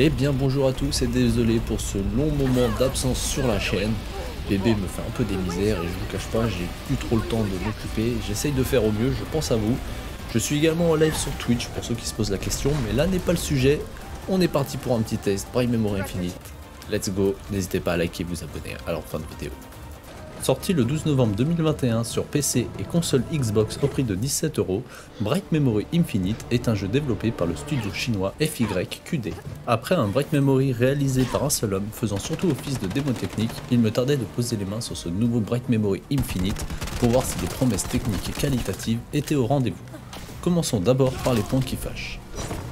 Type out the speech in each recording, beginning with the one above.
Eh bien bonjour à tous et désolé pour ce long moment d'absence sur la chaîne. Bébé me fait un peu des misères et je vous cache pas, j'ai plus trop le temps de m'occuper. J'essaye de faire au mieux, je pense à vous. Je suis également en live sur Twitch pour ceux qui se posent la question, mais là n'est pas le sujet. On est parti pour un petit test, Prime Memory Infinite. Let's go, n'hésitez pas à liker et vous abonner. Alors fin de vidéo. Sorti le 12 novembre 2021 sur PC et console Xbox au prix de 17 euros, Bright Memory Infinite est un jeu développé par le studio chinois FYQD. Après un Bright Memory réalisé par un seul homme faisant surtout office de démo technique, il me tardait de poser les mains sur ce nouveau Bright Memory Infinite pour voir si les promesses techniques et qualitatives étaient au rendez-vous. Commençons d'abord par les points qui fâchent.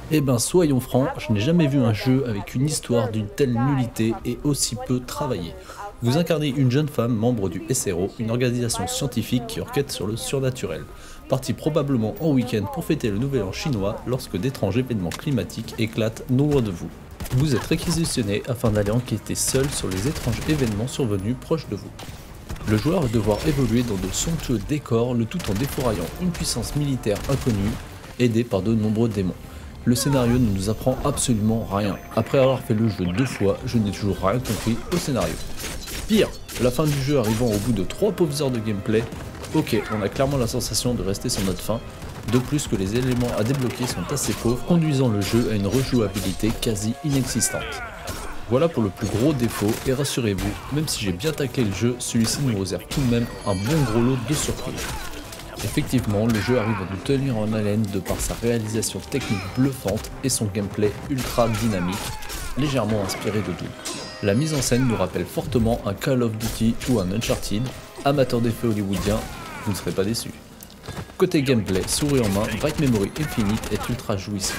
Eh ben soyons francs, je n'ai jamais vu un jeu avec une histoire d'une telle nullité et aussi peu travaillée. Vous incarnez une jeune femme membre du SRO, une organisation scientifique qui enquête sur le surnaturel, partie probablement en week-end pour fêter le nouvel an chinois lorsque d'étranges événements climatiques éclatent non loin de vous. Vous êtes réquisitionné afin d'aller enquêter seul sur les étranges événements survenus proches de vous. Le joueur va devoir évoluer dans de somptueux décors, le tout en défouraillant une puissance militaire inconnue, aidée par de nombreux démons. Le scénario ne nous apprend absolument rien. Après avoir fait le jeu deux fois, je n'ai toujours rien compris au scénario. Pire, la fin du jeu arrivant au bout de 3 pauvres heures de gameplay, ok, on a clairement la sensation de rester sur notre fin, de plus que les éléments à débloquer sont assez pauvres, conduisant le jeu à une rejouabilité quasi inexistante. Voilà pour le plus gros défaut, et rassurez-vous, même si j'ai bien taclé le jeu, celui-ci nous réserve tout de même un bon gros lot de surprises. Effectivement, le jeu arrive à nous tenir en haleine de par sa réalisation technique bluffante et son gameplay ultra dynamique, légèrement inspiré de Doom. La mise en scène nous rappelle fortement un Call of Duty ou un Uncharted. Amateur d'effets hollywoodiens, vous ne serez pas déçus. Côté gameplay, souris en main, Bright Memory Infinite est ultra jouissif.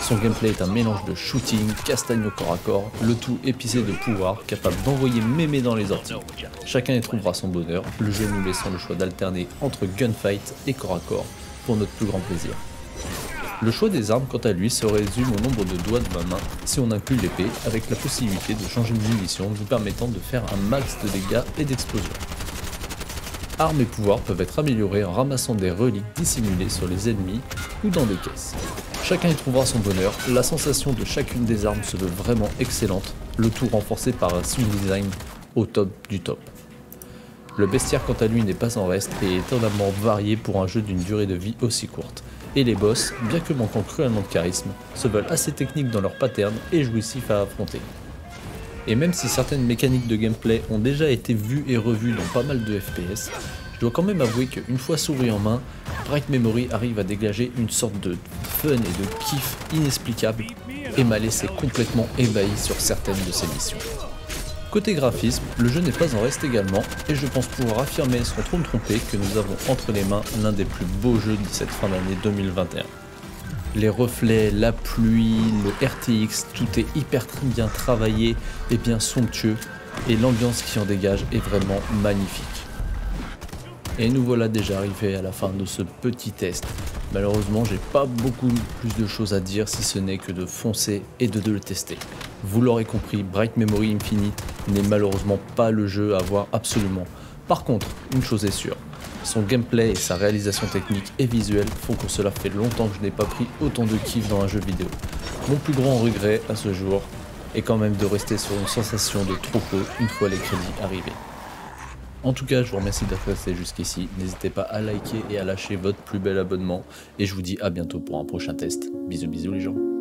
Son gameplay est un mélange de shooting, castagne au corps à corps, le tout épicé de pouvoir, capable d'envoyer mémé dans les orties. Chacun y trouvera son bonheur, le jeu nous laissant le choix d'alterner entre gunfight et corps à corps, pour notre plus grand plaisir. Le choix des armes quant à lui se résume au nombre de doigts de ma main si on inclut l'épée avec la possibilité de changer de munition vous permettant de faire un max de dégâts et d'explosions. Armes et pouvoirs peuvent être améliorés en ramassant des reliques dissimulées sur les ennemis ou dans des caisses. Chacun y trouvera son bonheur, la sensation de chacune des armes se veut vraiment excellente, le tout renforcé par un sound design au top du top. Le bestiaire quant à lui n'est pas en reste et est étonnamment varié pour un jeu d'une durée de vie aussi courte et les boss, bien que manquant cruellement de charisme, se veulent assez techniques dans leur pattern et jouissifs à affronter. Et même si certaines mécaniques de gameplay ont déjà été vues et revues dans pas mal de FPS, je dois quand même avouer qu'une fois souris en main, Bright Memory arrive à dégager une sorte de fun et de kiff inexplicable et m'a laissé complètement ébahi sur certaines de ses missions. Côté graphisme, le jeu n'est pas en reste également, et je pense pouvoir affirmer sans trop me tromper que nous avons entre les mains l'un des plus beaux jeux de cette fin d'année 2021. Les reflets, la pluie, le RTX, tout est hyper bien travaillé et bien somptueux, et l'ambiance qui en dégage est vraiment magnifique. Et nous voilà déjà arrivés à la fin de ce petit test. Malheureusement, j'ai pas beaucoup plus de choses à dire si ce n'est que de foncer et de, le tester. Vous l'aurez compris, Bright Memory Infinite n'est malheureusement pas le jeu à voir absolument. Par contre, une chose est sûre, son gameplay et sa réalisation technique et visuelle font que cela fait longtemps que je n'ai pas pris autant de kiff dans un jeu vidéo. Mon plus grand regret à ce jour est quand même de rester sur une sensation de trop peu une fois les crédits arrivés. En tout cas, je vous remercie d'être resté jusqu'ici. N'hésitez pas à liker et à lâcher votre plus bel abonnement. Et je vous dis à bientôt pour un prochain test. Bisous bisous les gens.